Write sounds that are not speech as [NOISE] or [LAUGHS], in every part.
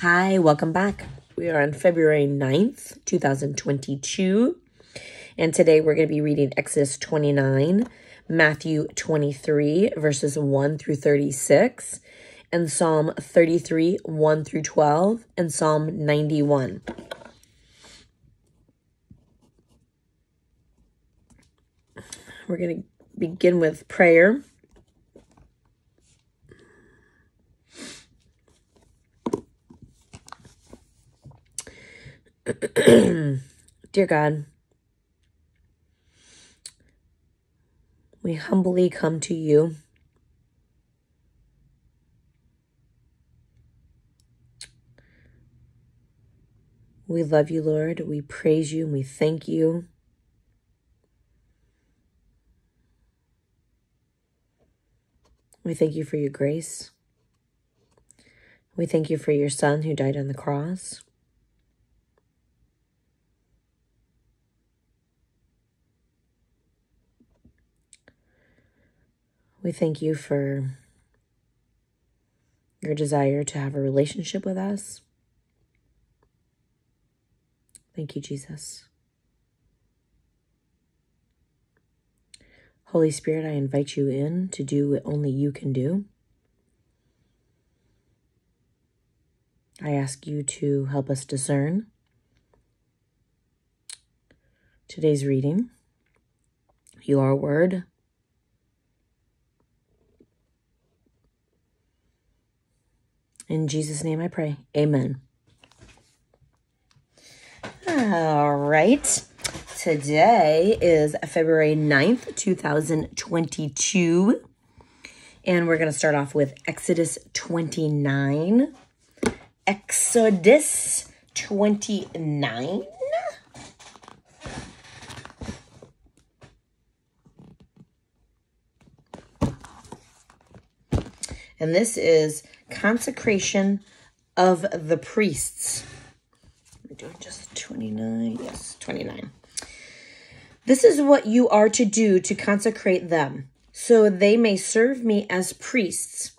Hi, welcome back. We are on February 9th, 2022. And today we're going to be reading Exodus 29, Matthew 23, verses 1 through 36, and Psalm 33, 1 through 12, and Psalm 91. We're going to begin with prayer. [CLEARS THROAT] Dear God, we humbly come to you. We love you, Lord. We praise you and we thank you. We thank you for your grace. We thank you for your son who died on the cross. We thank you for your desire to have a relationship with us. Thank you, Jesus. Holy Spirit, I invite you in to do what only you can do. I ask you to help us discern today's reading, your word, In Jesus' name I pray. Amen. All right. Today is February 9th, 2022. And we're going to start off with Exodus 29. Exodus 29. And this is consecration of the priests. We're doing just 29. Yes, 29. This is what you are to do to consecrate them, so they may serve me as priests.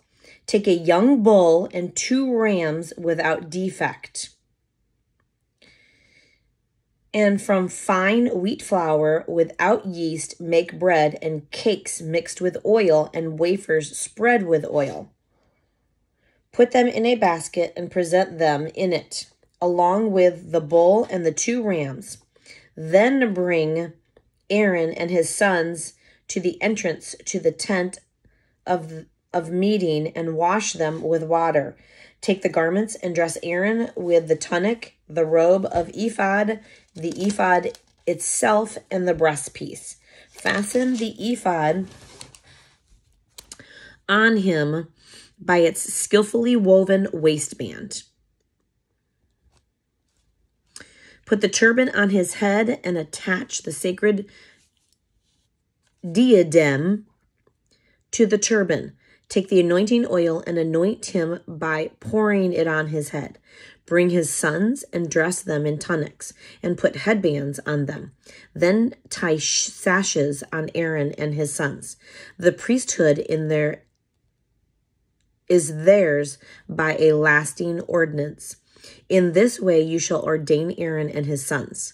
Take a young bull and two rams without defect. And from fine wheat flour without yeast, make bread and cakes mixed with oil and wafers spread with oil. Put them in a basket and present them in it, along with the bull and the two rams. Then bring Aaron and his sons to the entrance to the tent of, of meeting and wash them with water. Take the garments and dress Aaron with the tunic, the robe of ephod, the ephod itself, and the breastpiece. Fasten the ephod on him by its skillfully woven waistband. Put the turban on his head and attach the sacred diadem to the turban. Take the anointing oil and anoint him by pouring it on his head. Bring his sons and dress them in tunics and put headbands on them. Then tie sashes on Aaron and his sons. The priesthood in their is theirs by a lasting ordinance. In this way you shall ordain Aaron and his sons.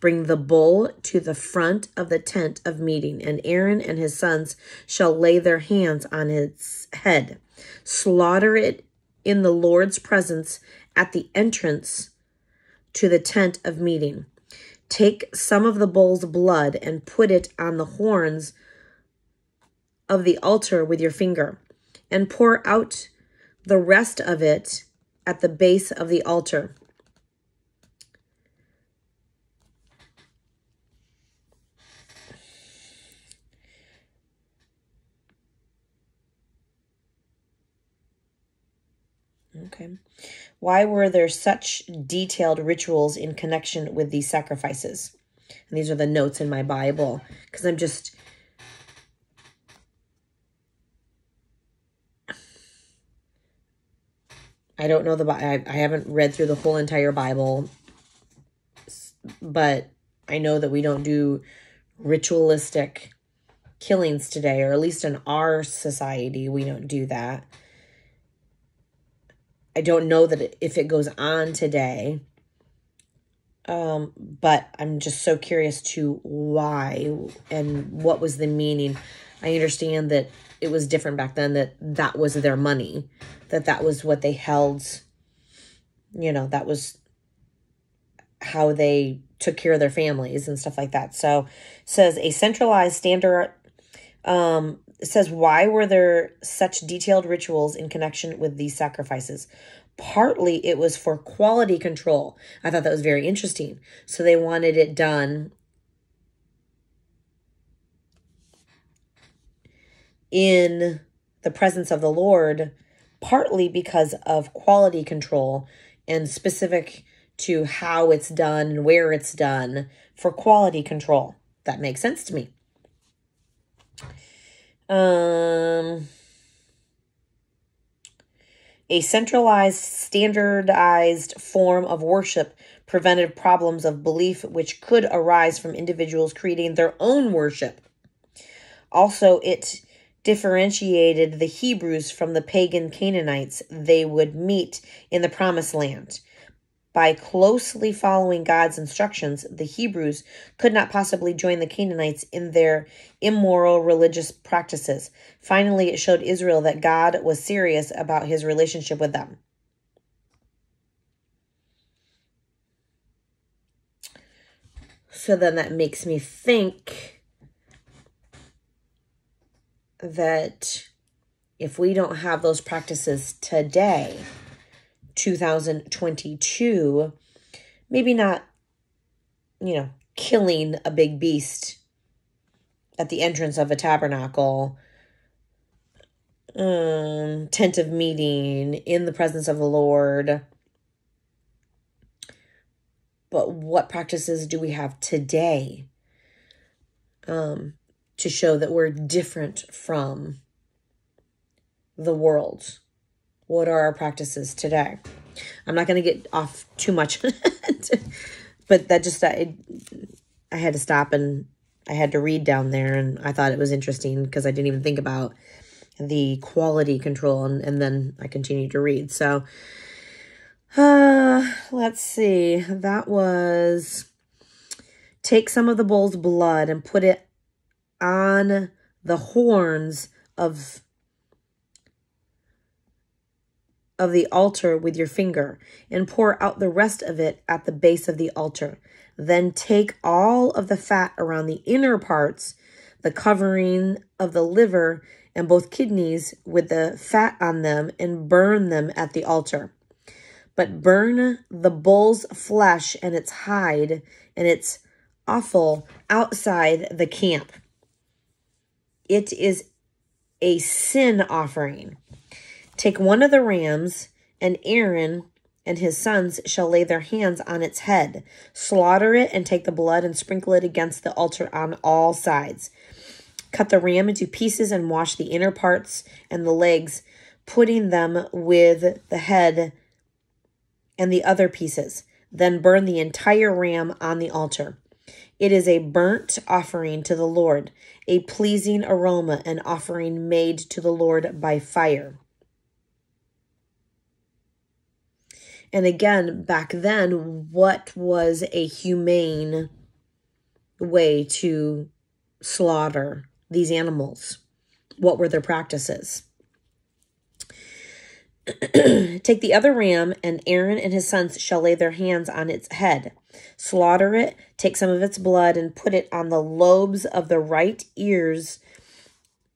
Bring the bull to the front of the tent of meeting, and Aaron and his sons shall lay their hands on its head. Slaughter it in the Lord's presence at the entrance to the tent of meeting. Take some of the bull's blood and put it on the horns of the altar with your finger and pour out the rest of it at the base of the altar. Okay. Why were there such detailed rituals in connection with these sacrifices? And these are the notes in my Bible because I'm just I don't know the I, I haven't read through the whole entire Bible, but I know that we don't do ritualistic killings today, or at least in our society, we don't do that. I don't know that if it goes on today. Um, but I'm just so curious to why and what was the meaning. I understand that it was different back then that that was their money, that that was what they held, you know, that was how they took care of their families and stuff like that. So says a centralized standard um says why were there such detailed rituals in connection with these sacrifices? Partly it was for quality control. I thought that was very interesting. So they wanted it done in the presence of the Lord, partly because of quality control and specific to how it's done and where it's done for quality control. That makes sense to me. Um, a centralized, standardized form of worship prevented problems of belief which could arise from individuals creating their own worship. Also, it differentiated the Hebrews from the pagan Canaanites they would meet in the Promised Land. By closely following God's instructions, the Hebrews could not possibly join the Canaanites in their immoral religious practices. Finally, it showed Israel that God was serious about his relationship with them. So then that makes me think that if we don't have those practices today, 2022, maybe not, you know, killing a big beast at the entrance of a tabernacle, um, tent of meeting in the presence of the Lord. But what practices do we have today? Um, to show that we're different from the world. What are our practices today? I'm not going to get off too much, [LAUGHS] but that just I, I had to stop and I had to read down there, and I thought it was interesting because I didn't even think about the quality control, and, and then I continued to read. So, uh, let's see. That was take some of the bull's blood and put it on the horns of of the altar with your finger and pour out the rest of it at the base of the altar. Then take all of the fat around the inner parts, the covering of the liver and both kidneys with the fat on them and burn them at the altar. But burn the bull's flesh and its hide and its offal outside the camp. It is a sin offering. Take one of the rams, and Aaron and his sons shall lay their hands on its head. Slaughter it and take the blood and sprinkle it against the altar on all sides. Cut the ram into pieces and wash the inner parts and the legs, putting them with the head and the other pieces. Then burn the entire ram on the altar. It is a burnt offering to the Lord, a pleasing aroma, an offering made to the Lord by fire. And again, back then, what was a humane way to slaughter these animals? What were their practices? [CLEARS THROAT] Take the other ram, and Aaron and his sons shall lay their hands on its head. Slaughter it, take some of its blood, and put it on the lobes of the right ears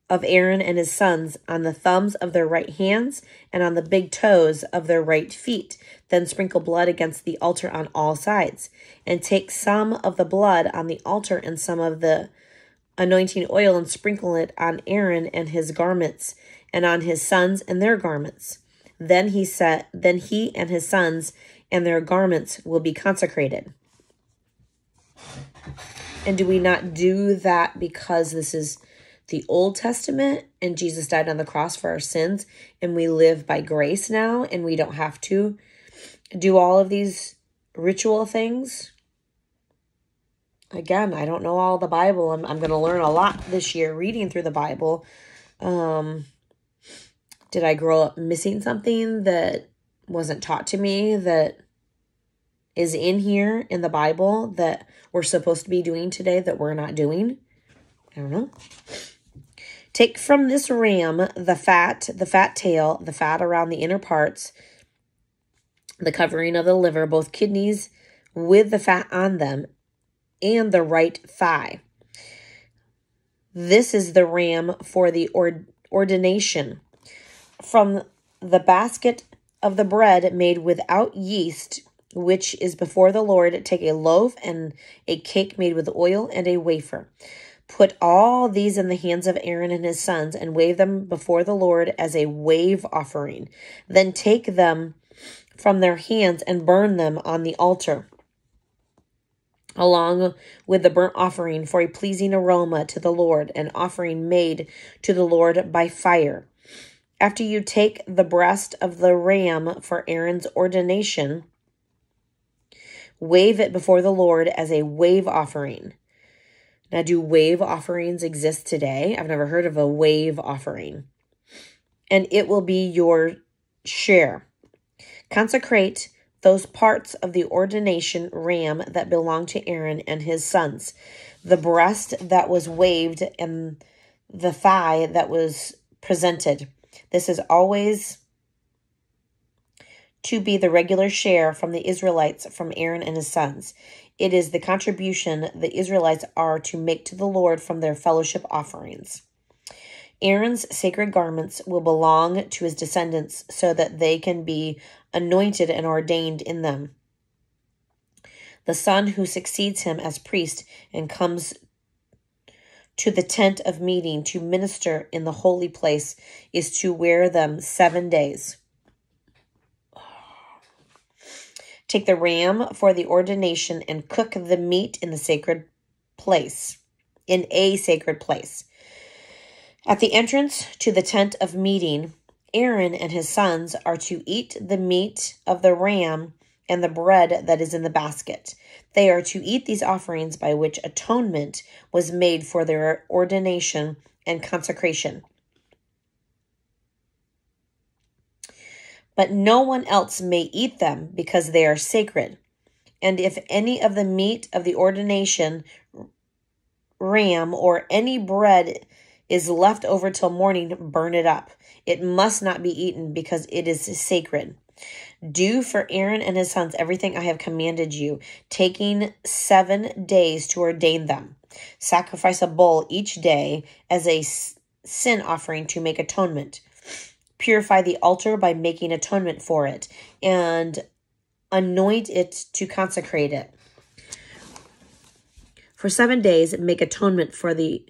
of Aaron and his sons, on the thumbs of their right hands, and on the big toes of their right feet. Then sprinkle blood against the altar on all sides. And take some of the blood on the altar and some of the anointing oil and sprinkle it on Aaron and his garments, and on his sons and their garments then he said, then he and his sons and their garments will be consecrated. And do we not do that because this is the Old Testament and Jesus died on the cross for our sins and we live by grace now and we don't have to do all of these ritual things? Again, I don't know all the Bible. I'm, I'm going to learn a lot this year reading through the Bible. Um, did I grow up missing something that wasn't taught to me that is in here in the Bible that we're supposed to be doing today that we're not doing. I don't know. Take from this ram the fat, the fat tail, the fat around the inner parts, the covering of the liver, both kidneys with the fat on them, and the right thigh. This is the ram for the ord- ordination. From the basket of the bread made without yeast, which is before the Lord, take a loaf and a cake made with oil and a wafer. Put all these in the hands of Aaron and his sons and wave them before the Lord as a wave offering. Then take them from their hands and burn them on the altar along with the burnt offering for a pleasing aroma to the Lord, an offering made to the Lord by fire. After you take the breast of the ram for Aaron's ordination, wave it before the Lord as a wave offering. Now, do wave offerings exist today? I've never heard of a wave offering. And it will be your share. Consecrate those parts of the ordination ram that belong to Aaron and his sons, the breast that was waved and the thigh that was presented. This is always to be the regular share from the Israelites from Aaron and his sons. It is the contribution the Israelites are to make to the Lord from their fellowship offerings. Aaron's sacred garments will belong to his descendants so that they can be anointed and ordained in them. The son who succeeds him as priest and comes to the tent of meeting to minister in the holy place is to wear them seven days. [SIGHS] Take the ram for the ordination and cook the meat in the sacred place, in a sacred place. At the entrance to the tent of meeting, Aaron and his sons are to eat the meat of the ram and the bread that is in the basket. They are to eat these offerings by which atonement was made for their ordination and consecration. but no one else may eat them because they are sacred. And if any of the meat of the ordination ram or any bread is left over till morning, burn it up. It must not be eaten because it is sacred. Do for Aaron and his sons everything I have commanded you, taking seven days to ordain them. Sacrifice a bull each day as a sin offering to make atonement purify the altar by making atonement for it, and anoint it to consecrate it. For seven days, make atonement for the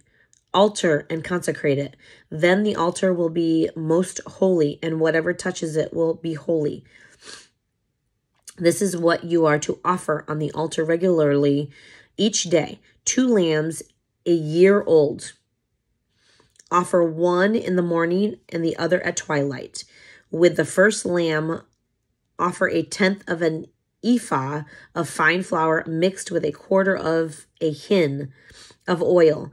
altar and consecrate it. Then the altar will be most holy, and whatever touches it will be holy. This is what you are to offer on the altar regularly each day. Two lambs a year old. Offer one in the morning and the other at twilight. With the first lamb, offer a tenth of an ephah of fine flour mixed with a quarter of a hin of oil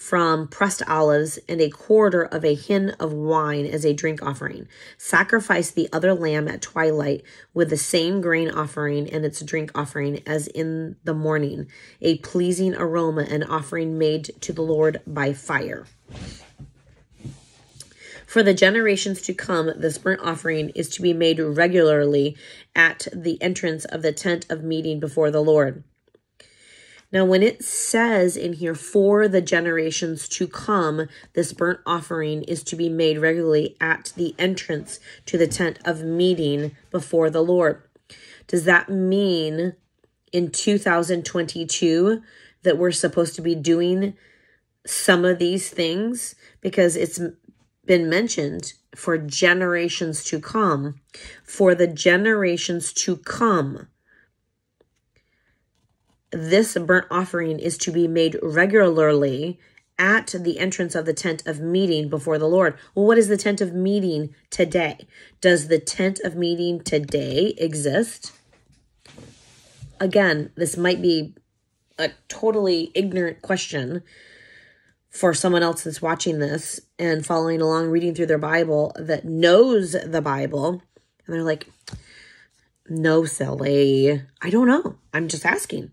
from pressed olives and a quarter of a hin of wine as a drink offering. Sacrifice the other lamb at twilight with the same grain offering and its drink offering as in the morning, a pleasing aroma, an offering made to the Lord by fire. For the generations to come, this burnt offering is to be made regularly at the entrance of the tent of meeting before the Lord. Now, when it says in here, for the generations to come, this burnt offering is to be made regularly at the entrance to the tent of meeting before the Lord. Does that mean in 2022 that we're supposed to be doing some of these things? Because it's been mentioned for generations to come. For the generations to come, this burnt offering is to be made regularly at the entrance of the tent of meeting before the Lord. Well, what is the tent of meeting today? Does the tent of meeting today exist? Again, this might be a totally ignorant question for someone else that's watching this and following along, reading through their Bible that knows the Bible. And they're like, No, silly. I don't know. I'm just asking.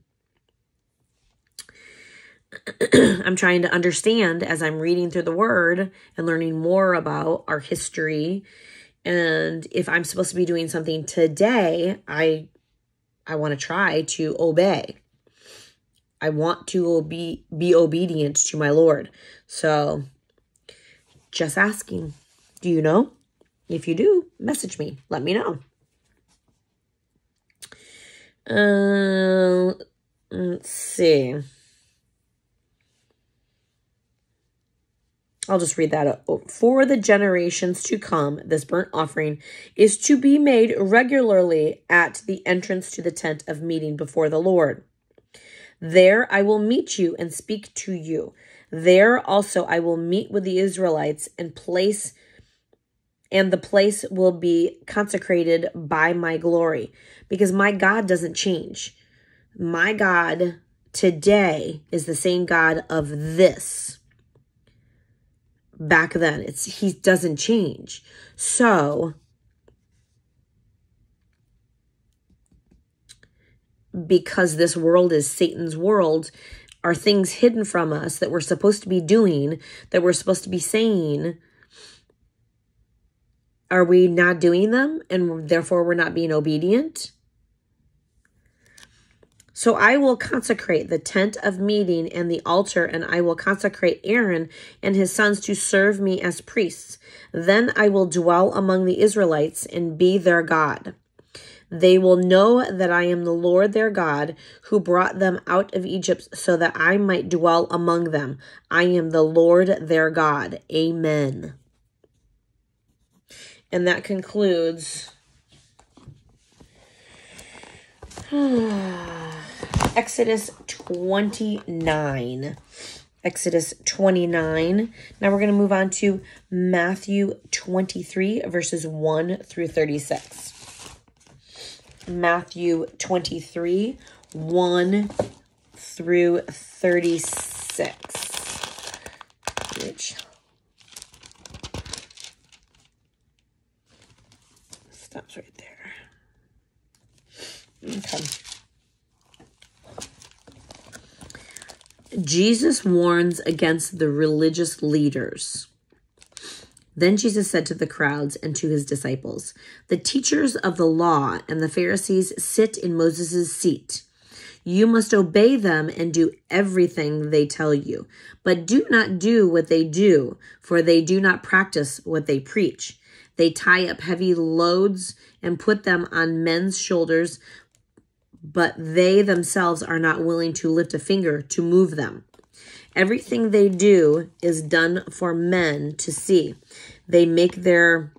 [CLEARS THROAT] I'm trying to understand as I'm reading through the word and learning more about our history. And if I'm supposed to be doing something today, I I want to try to obey. I want to be be obedient to my Lord. So just asking. Do you know? If you do, message me. Let me know. Uh, let's see. I'll just read that. Uh, For the generations to come, this burnt offering is to be made regularly at the entrance to the tent of meeting before the Lord. There I will meet you and speak to you. There also I will meet with the Israelites and place and the place will be consecrated by my glory because my God doesn't change. My God today is the same God of this. Back then, it's he doesn't change. So because this world is Satan's world, are things hidden from us that we're supposed to be doing, that we're supposed to be saying, are we not doing them and therefore we're not being obedient? So I will consecrate the tent of meeting and the altar, and I will consecrate Aaron and his sons to serve me as priests. Then I will dwell among the Israelites and be their God. They will know that I am the Lord their God who brought them out of Egypt so that I might dwell among them. I am the Lord their God. Amen. And that concludes [SIGHS] [SIGHS] Exodus 29. Exodus 29. Now we're going to move on to Matthew 23, verses 1 through 36. Matthew 23, 1 through 36. Which stops right there. Okay. Jesus warns against the religious leaders. Then Jesus said to the crowds and to his disciples, The teachers of the law and the Pharisees sit in Moses' seat. You must obey them and do everything they tell you. But do not do what they do, for they do not practice what they preach. They tie up heavy loads and put them on men's shoulders, but they themselves are not willing to lift a finger to move them. Everything they do is done for men to see. They make their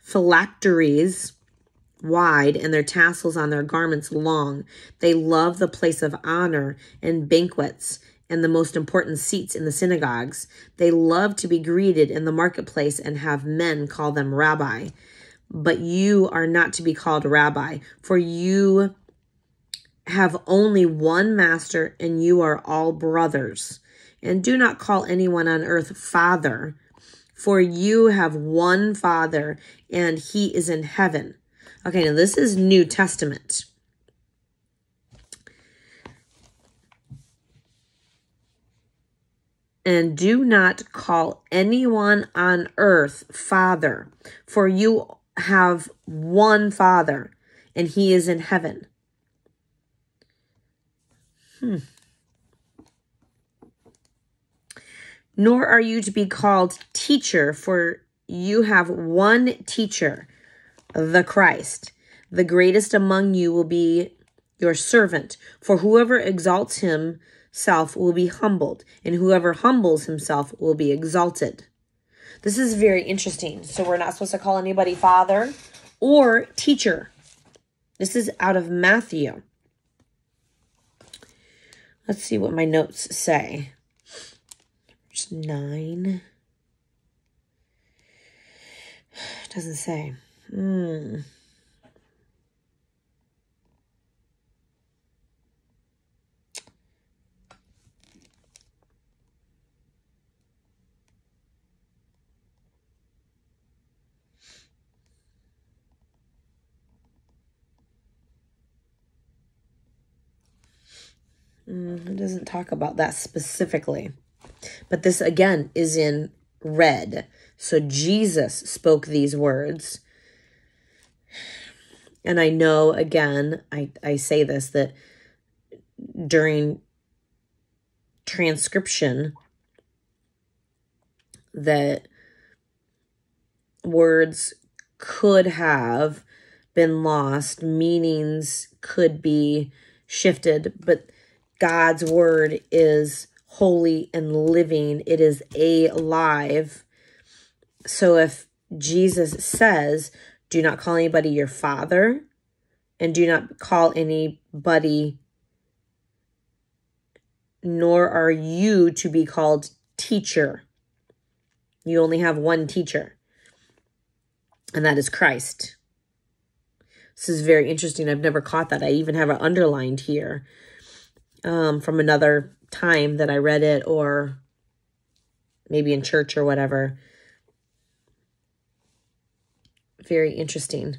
phylacteries wide and their tassels on their garments long. They love the place of honor and banquets and the most important seats in the synagogues. They love to be greeted in the marketplace and have men call them rabbi. But you are not to be called rabbi, for you have only one master, and you are all brothers. And do not call anyone on earth father, for you have one father, and he is in heaven. Okay, now this is New Testament. And do not call anyone on earth father, for you have one father, and he is in heaven. Hmm. Nor are you to be called teacher, for you have one teacher, the Christ. The greatest among you will be your servant, for whoever exalts himself will be humbled, and whoever humbles himself will be exalted. This is very interesting. So we're not supposed to call anybody father or teacher. This is out of Matthew. Let's see what my notes say. There's nine. It [SIGHS] doesn't say. Hmm. Mm, it doesn't talk about that specifically. But this again is in red. So Jesus spoke these words. And I know again, I, I say this that during transcription that words could have been lost, meanings could be shifted, but God's word is holy and living, it is alive. So if Jesus says, do not call anybody your father, and do not call anybody, nor are you to be called teacher. You only have one teacher, and that is Christ. This is very interesting. I've never caught that. I even have it underlined here um, from another time that I read it or maybe in church or whatever. Very interesting.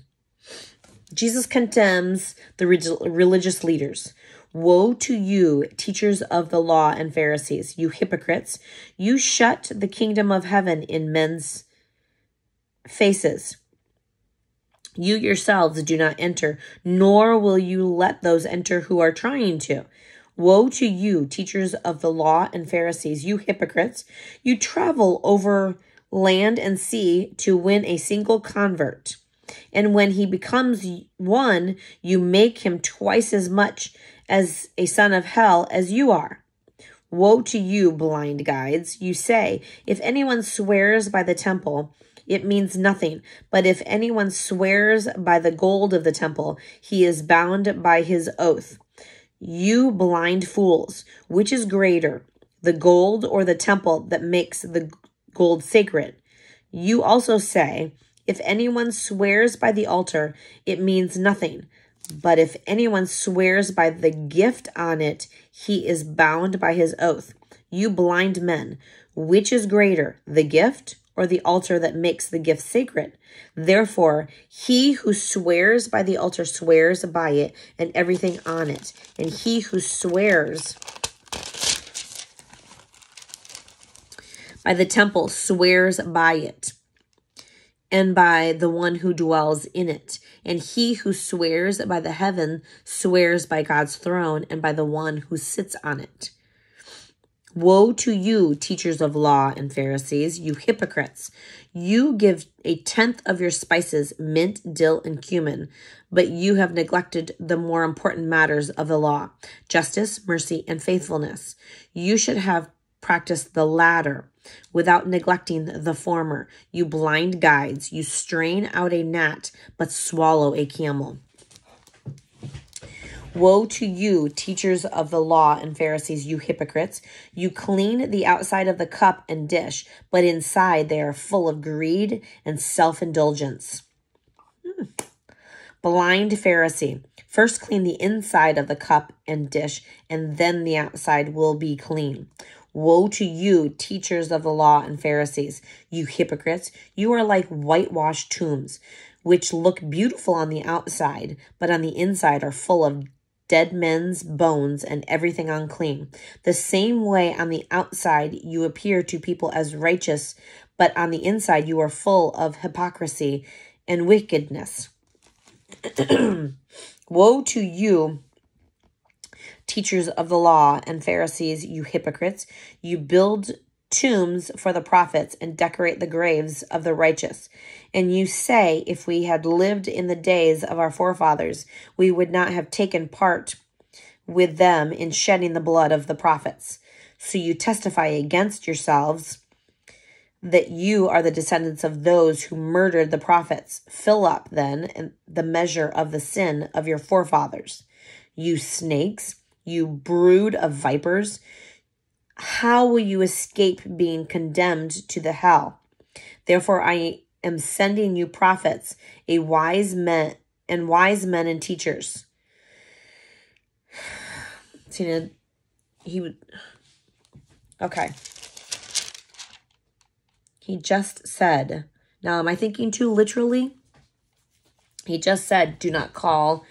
Jesus condemns the religious leaders. Woe to you, teachers of the law and Pharisees, you hypocrites! You shut the kingdom of heaven in men's faces. You yourselves do not enter, nor will you let those enter who are trying to. Woe to you, teachers of the law and Pharisees, you hypocrites! You travel over land and sea to win a single convert. And when he becomes one, you make him twice as much as a son of hell as you are. Woe to you, blind guides! You say, If anyone swears by the temple, it means nothing. But if anyone swears by the gold of the temple, he is bound by his oath. You blind fools, which is greater, the gold or the temple that makes the gold sacred? You also say, if anyone swears by the altar, it means nothing. But if anyone swears by the gift on it, he is bound by his oath. You blind men, which is greater, the gift or the altar that makes the gift sacred. Therefore, he who swears by the altar swears by it and everything on it. And he who swears by the temple swears by it and by the one who dwells in it. And he who swears by the heaven swears by God's throne and by the one who sits on it. Woe to you, teachers of law and Pharisees, you hypocrites! You give a tenth of your spices, mint, dill, and cumin, but you have neglected the more important matters of the law justice, mercy, and faithfulness. You should have practiced the latter without neglecting the former. You blind guides, you strain out a gnat, but swallow a camel. Woe to you, teachers of the law and Pharisees, you hypocrites! You clean the outside of the cup and dish, but inside they are full of greed and self indulgence. Hmm. Blind Pharisee, first clean the inside of the cup and dish, and then the outside will be clean. Woe to you, teachers of the law and Pharisees, you hypocrites! You are like whitewashed tombs, which look beautiful on the outside, but on the inside are full of dead men's bones, and everything unclean. The same way on the outside you appear to people as righteous, but on the inside you are full of hypocrisy and wickedness. [CLEARS THROAT] Woe to you, teachers of the law and Pharisees, you hypocrites! You build tombs for the prophets and decorate the graves of the righteous. And you say, if we had lived in the days of our forefathers, we would not have taken part with them in shedding the blood of the prophets. So you testify against yourselves that you are the descendants of those who murdered the prophets. Fill up, then, the measure of the sin of your forefathers. You snakes, you brood of vipers, how will you escape being condemned to the hell? Therefore, I am sending you prophets, a wise men and wise men and teachers. [SIGHS] Tina, he would. Okay. He just said, now am I thinking too literally? He just said, do not call,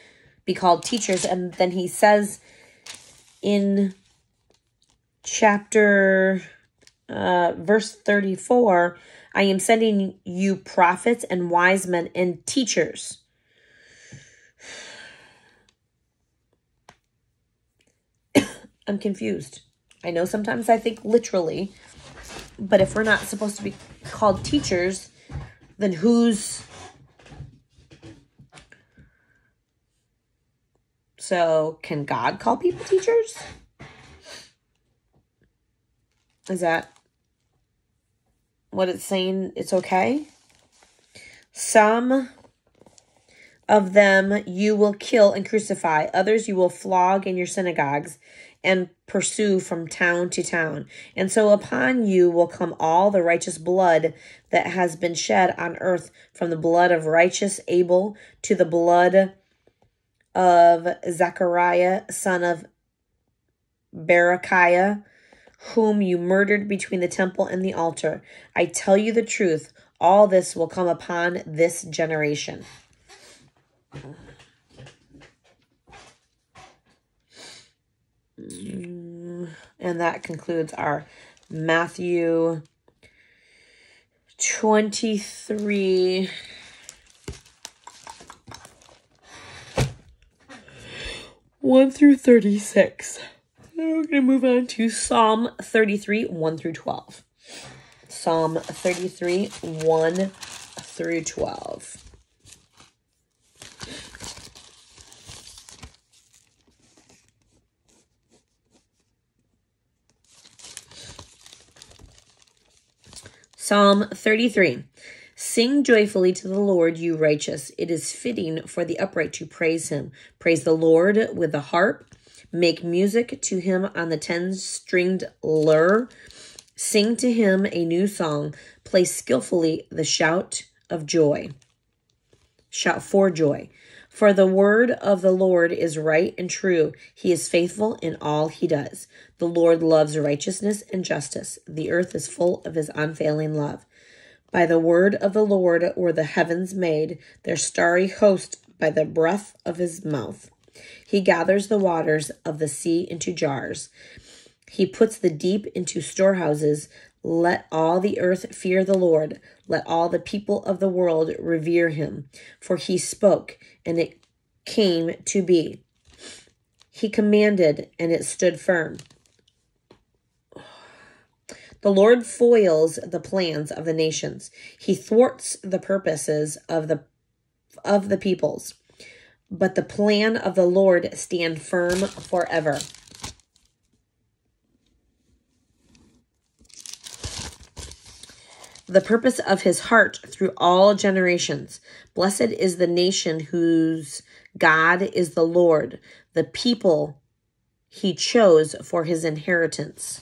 be called teachers. And then he says in chapter uh, verse 34 I am sending you prophets and wise men and teachers. [COUGHS] I'm confused. I know sometimes I think literally, but if we're not supposed to be called teachers, then who's. So, can God call people teachers? Is that what it's saying? It's okay? Some of them you will kill and crucify, others you will flog in your synagogues and pursue from town to town. And so upon you will come all the righteous blood that has been shed on earth, from the blood of righteous Abel to the blood of Zechariah, son of Berechiah, whom you murdered between the temple and the altar. I tell you the truth, all this will come upon this generation. Mm, and that concludes our Matthew 23. One through 36. Now we're going to move on to Psalm 33, 1 through 12. Psalm 33, 1 through 12. Psalm 33. Sing joyfully to the Lord, you righteous. It is fitting for the upright to praise him. Praise the Lord with the harp. Make music to him on the ten stringed lyre. Sing to him a new song. Play skillfully the shout of joy. Shout for joy. For the word of the Lord is right and true. He is faithful in all he does. The Lord loves righteousness and justice. The earth is full of his unfailing love. By the word of the Lord were the heavens made, their starry host by the breath of his mouth. He gathers the waters of the sea into jars. He puts the deep into storehouses. Let all the earth fear the Lord. Let all the people of the world revere him. For he spoke, and it came to be. He commanded, and it stood firm. The Lord foils the plans of the nations. He thwarts the purposes of the of the peoples. But the plan of the Lord stand firm forever. the purpose of his heart through all generations. Blessed is the nation whose God is the Lord, the people he chose for his inheritance.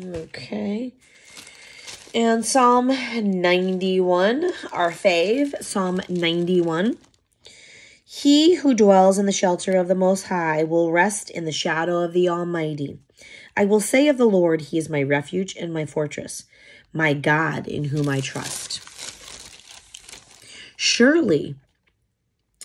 Okay. And Psalm 91, our fave, Psalm 91. He who dwells in the shelter of the Most High will rest in the shadow of the Almighty. I will say of the Lord, He is my refuge and my fortress, my God in whom I trust. Surely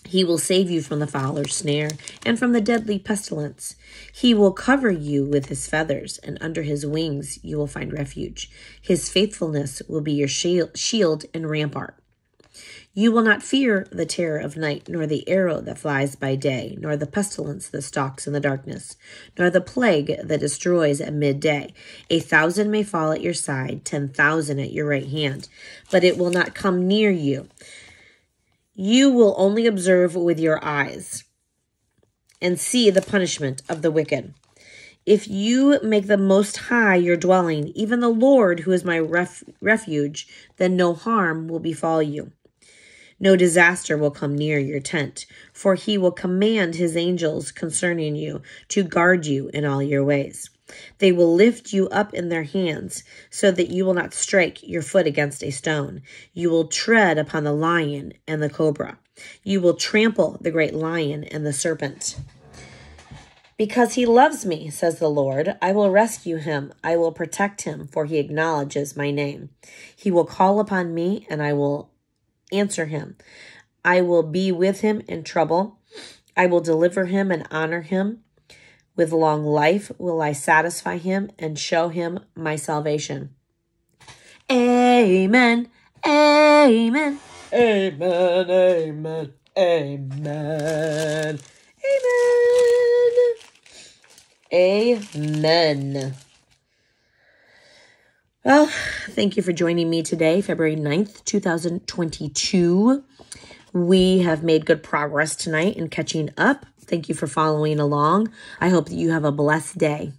he will save you from the fowler's snare and from the deadly pestilence. He will cover you with his feathers, and under his wings you will find refuge. His faithfulness will be your shield and rampart. You will not fear the terror of night, nor the arrow that flies by day, nor the pestilence that stalks in the darkness, nor the plague that destroys at midday. A thousand may fall at your side, ten thousand at your right hand, but it will not come near you. You will only observe with your eyes and see the punishment of the wicked. If you make the Most High your dwelling, even the Lord, who is my ref- refuge, then no harm will befall you. No disaster will come near your tent, for he will command his angels concerning you to guard you in all your ways. They will lift you up in their hands so that you will not strike your foot against a stone. You will tread upon the lion and the cobra. You will trample the great lion and the serpent. Because he loves me, says the Lord, I will rescue him. I will protect him, for he acknowledges my name. He will call upon me, and I will answer him. I will be with him in trouble. I will deliver him and honor him. With long life will I satisfy him and show him my salvation. Amen. Amen. Amen. Amen. Amen. Amen. Amen. Well, thank you for joining me today, February 9th, 2022. We have made good progress tonight in catching up. Thank you for following along. I hope that you have a blessed day.